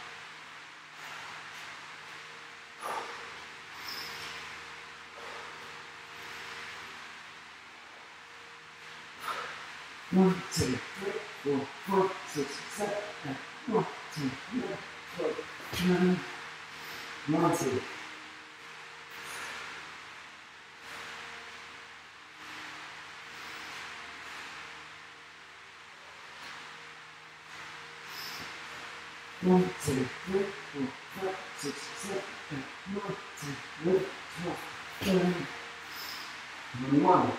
One, two, three, four, five, six, seven, eight, nine, ten, eleven, twelve, thirteen, ninety. One, two, three, four, five, six, seven, eight, nine, ten, eleven, twelve, thirteen, and one.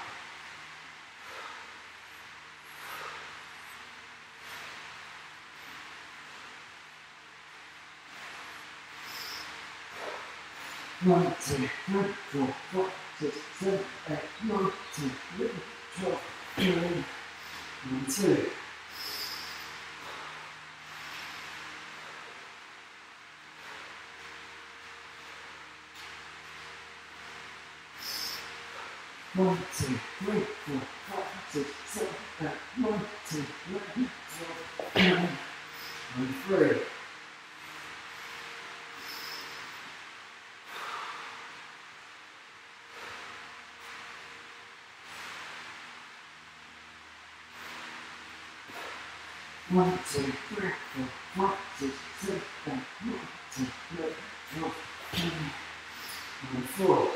One, two, three, four, five, six, seven, eight, nine, ten, eleven, twelve, thirteen, and two. One, two, three, four, five, six, seven, eight, nine, ten, eleven, twelve, thirteen, and three. One, two, three, four, six, seven, eight, nine, ten, eleven, twelve, thirteen, and four.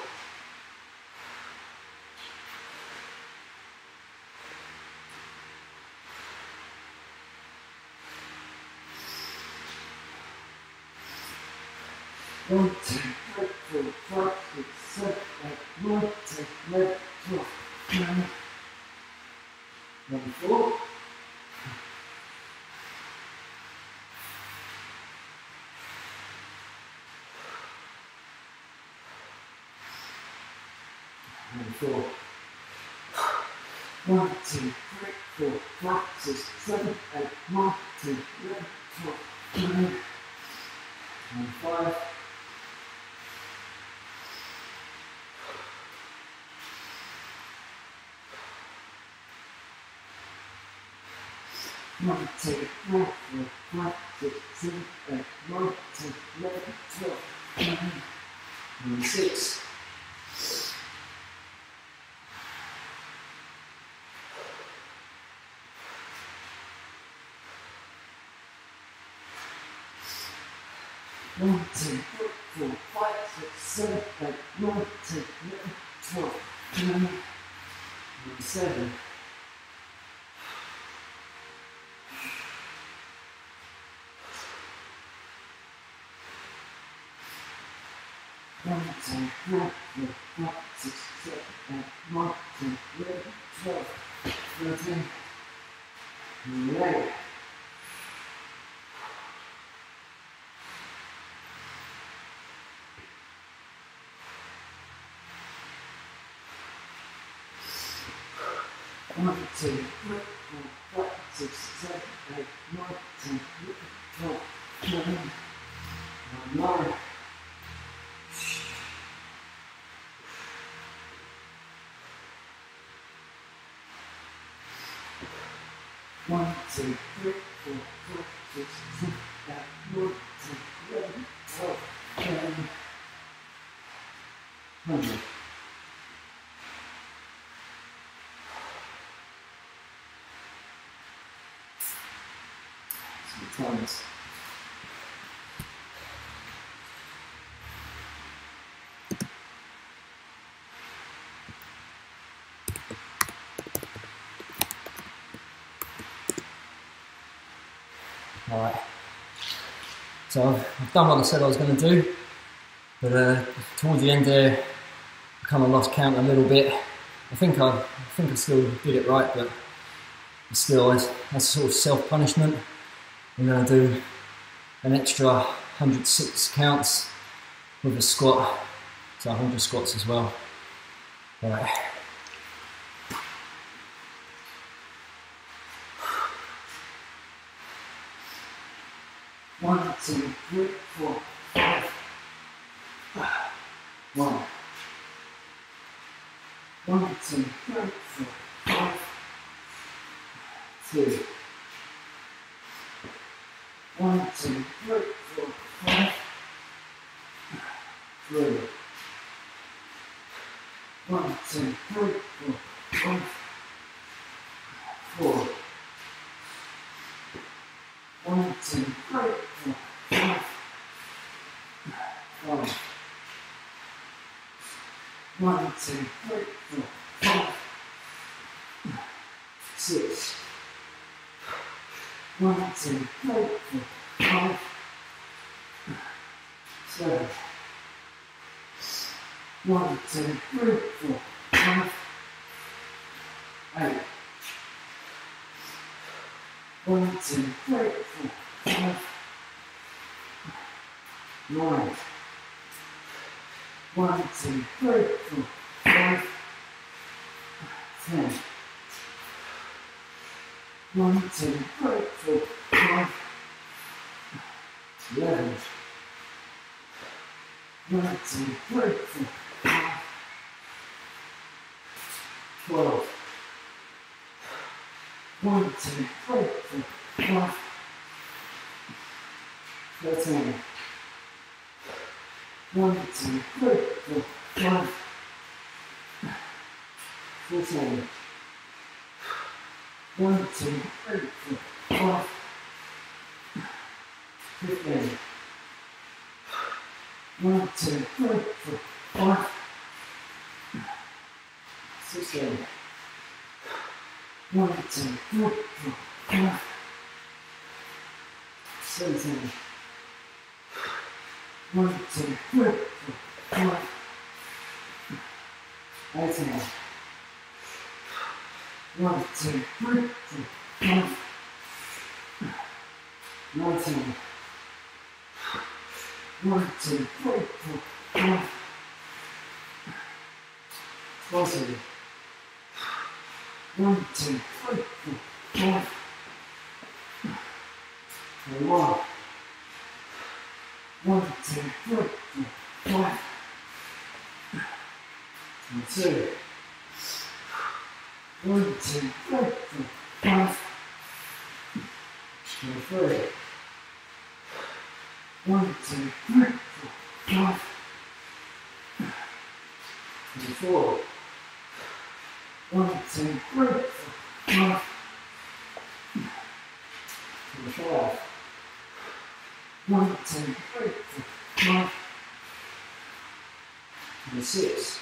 One, two, three, four, five, six, seven, eight, nine, ten, eleven, twelve, thirteen, and four. and four. One, two, three, four, five, six, seven, eight, nine, ten, eleven, twelve, thirteen, and five. One, two, three, four, five, six, seven, eight, nine, ten, eleven, twelve, thirteen, and six. One, two, three, four, five, six, seven, eight, nine, ten, eleven, twelve, thirteen, and seven. Two, three, four, five, six, seven, eight, nine, ten, eleven, twelve, thirteen, eight. One, two, three, four, five, six, seven, eight, nine, ten, eleven, twelve, thirteen, points. Alright, so I've done what I said I was going to do, but uh, towards the end there, I kind of lost count a little bit. I think I, I think I still did it right, but still, that's sort of self-punishment. I'm going to do an extra 106 counts with a squat, so 100 squats as well. All right. One, two, three, four, five. One. One, two, three, four, five. Two. One, two, three, four, five. Three. One, two, three, four, five. Four. One, two, three, four, five. Five. One, two, three, four, five. Six. One, two, three, four, five. Seven. One, two, three, four, five. Eight. One, two, three, four, five. Nine. One, two, three, four, five. Ten. One, two, three, four, five. Eleven. One, two, three, four, five. Twelve. One, two, three, four, five. Thirteen. One, two, three, four, five. Fourteen. One, two, three, four, five. Fifteen. One, two, three, four, five. Sixteen. One, two, three, four, five. Seventeen. One, two, three, four, five. Eighteen. One, two, three, four, five. Nineteen. One, two, three, four, five. Twenty. One, two, three, four, five. Twenty-one. One, two, three, four, five. Twenty-two. One, two, three, four, five. Twenty-three. One, two, three, four, five. Twenty-four. One, two, three, four, five. Twenty-five. One, two, three, four, five. Twenty-six.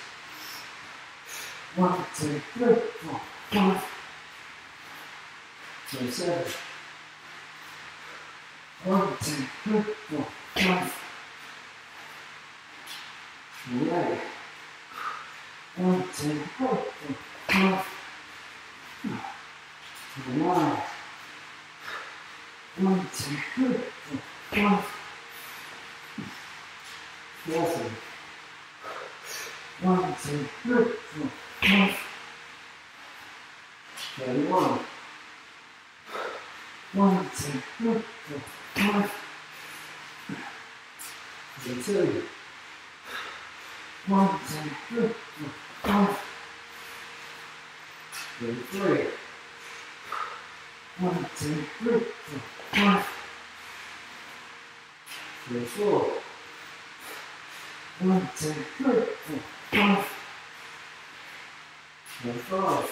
One, two, three, four, five. Twenty-seven. One, two, three, four, five. Twenty-eight. One, two, three, four, five. Twenty-nine. One, two, three, four, five. One, two, three, four, five. One, two, three, four, five. One, two, three, four, five. One, two, three, four, five. Thirty-four. One, two, three, four, five. Thirty-five.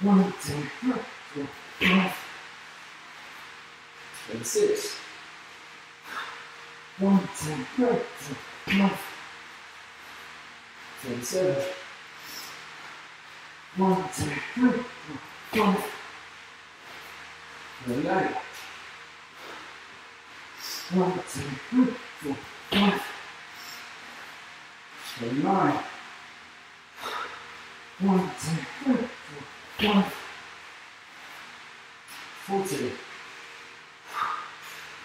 One, two, three, four, five. Thirty-six. One, two, three, four, five. Thirty-seven. One, two, three, four, five. Thirty-eight. One, two, three, four, five. Thirty-nine. One, two, three, four, five. Forty.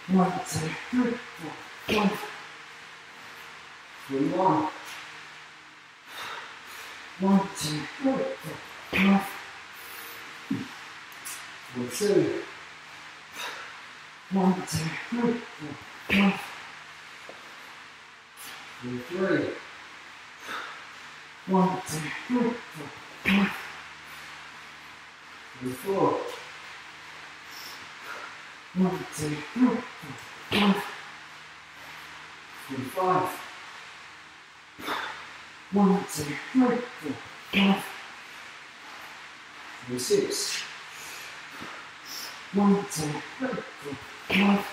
One, two, three, four, five. Forty-one. One, two, three, four, five. One, two, three, four. One, two, three, four, five. Forty-four. One, two, three, four, five. One, two, three, four, five. Forty-six. One, two, three, four, five,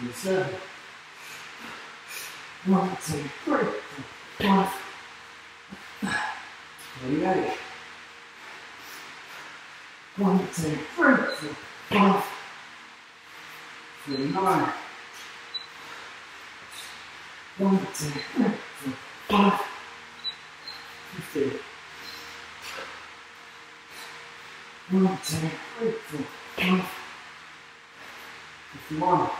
and seven. One, two, three, four, five, and eight. One, two, three, four, five, and nine. One, two, three, four, five, fifteen. 19, 18, 20, 51.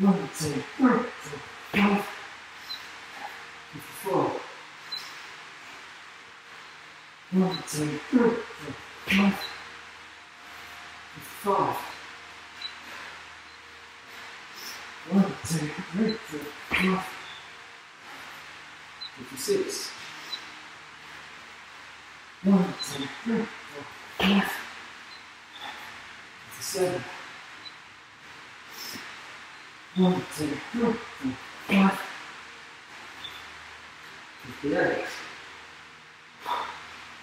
1, 2, 3, one, two, three, four, five. One, two, three, four, five. Fifty-six. One, two, three, four, five. Fifty-seven. One, two, three, four, five. Fifty-eight.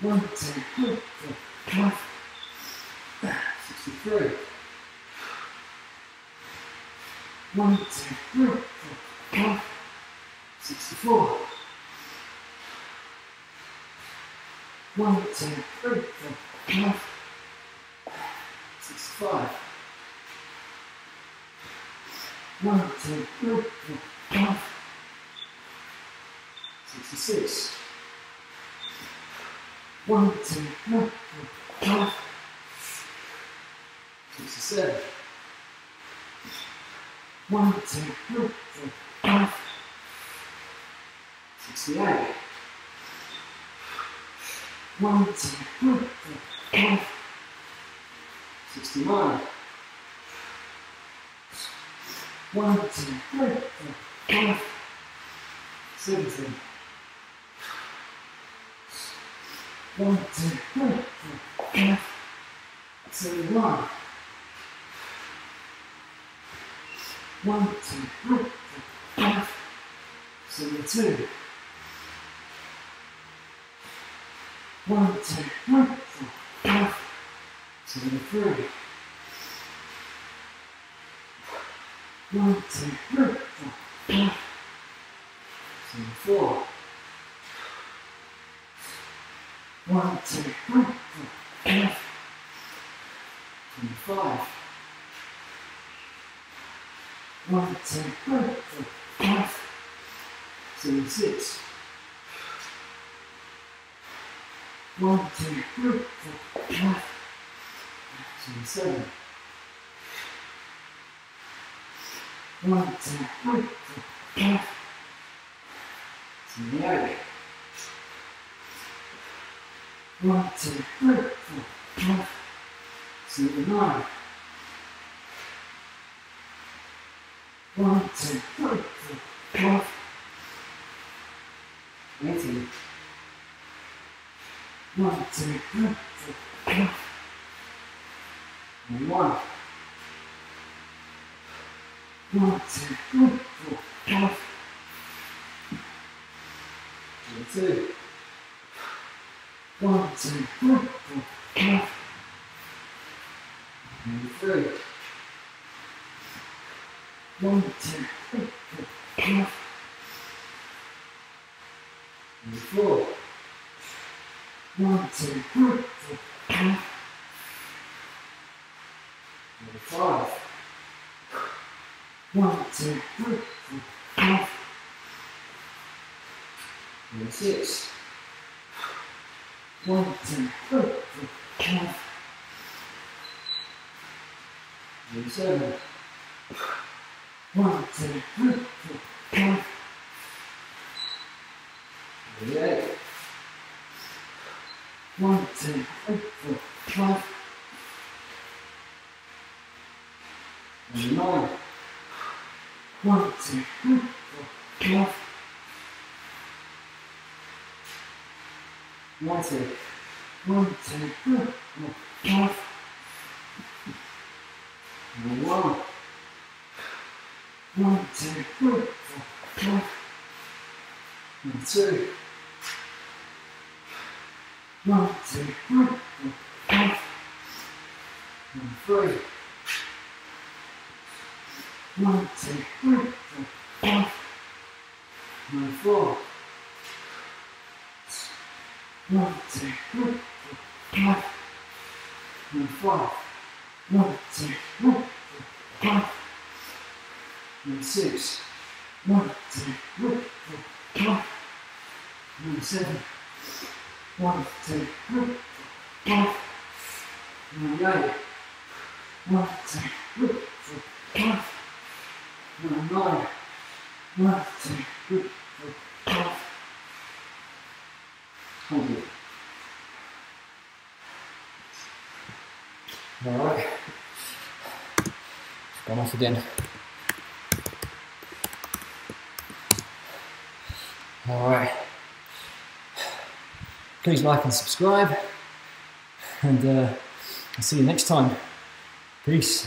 One, two, three, four, five. Sixty-three. One, two, three, four, five. Sixty-four. One, two, three, four, five. Sixty-five. One, two, three, four, five. Sixty-six. One, two, three, four, five. Sixty-seven. One, two, three, four, five. Sixty-eight. One, two, three, four, five. Sixty-nine. One, two, three, four, five. Seventy. One, two, three, four, five. Seventy-one. One, two, three, four, five. Seventy-two. One, two, three, four, five. Seventy-three. One, two, three, four, five. Seventy-four. One, two, three, four, five. Twenty-five. One, two, three, four, five. Seventy-six. One, two, three, four, five. Seventy-seven. One, two, three, four, five. Seventy-eight. One, two, three, four, five, seven, nine. One, two, three, four, five, eighteen. One, two, three, four, five, and one. One, two, three, four, five, and two. One, two, three, four, five, and three. One, two, three, four, five, and four. One, two, three, four, five, and five. One, two, three, four, five, and six. One, two, three, four, five. One, two, three, four, five, eight. One, two, three, four, five, and nine. One, two, three, four, five. Uh, one, two, one, two, four, uh, five. And one. One, two, three, four, five. And two. One, two, three, uh, four, five. And three. One, two, three, four, five. And four. One, two, three, four, five. And five. One, two, three, four, five. And six. One, two, three, four, five. And seven. One, two, three, four, five. And eight. One, two, three, four, five. And nine. One, two, three, four, five. Hold it. All right. It's gone off again. All right. Please like and subscribe, and uh, I'll see you next time. Peace.